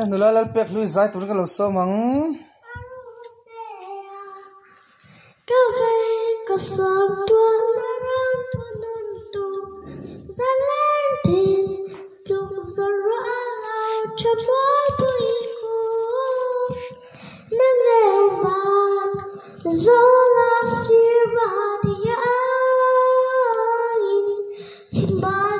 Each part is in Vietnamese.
nè nụ la lal pek lui zai tur ka lo so mang Cà phê có sớm tua la ram tua nun tu tin ra la sir dia chim ba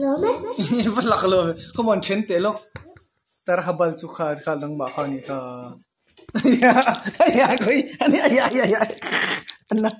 Cái đó mẹ vẫn lạc lo không on chen te lo tar habal chu kha kha dang ma kha ni ka ya ya cái ani ya ya ya anna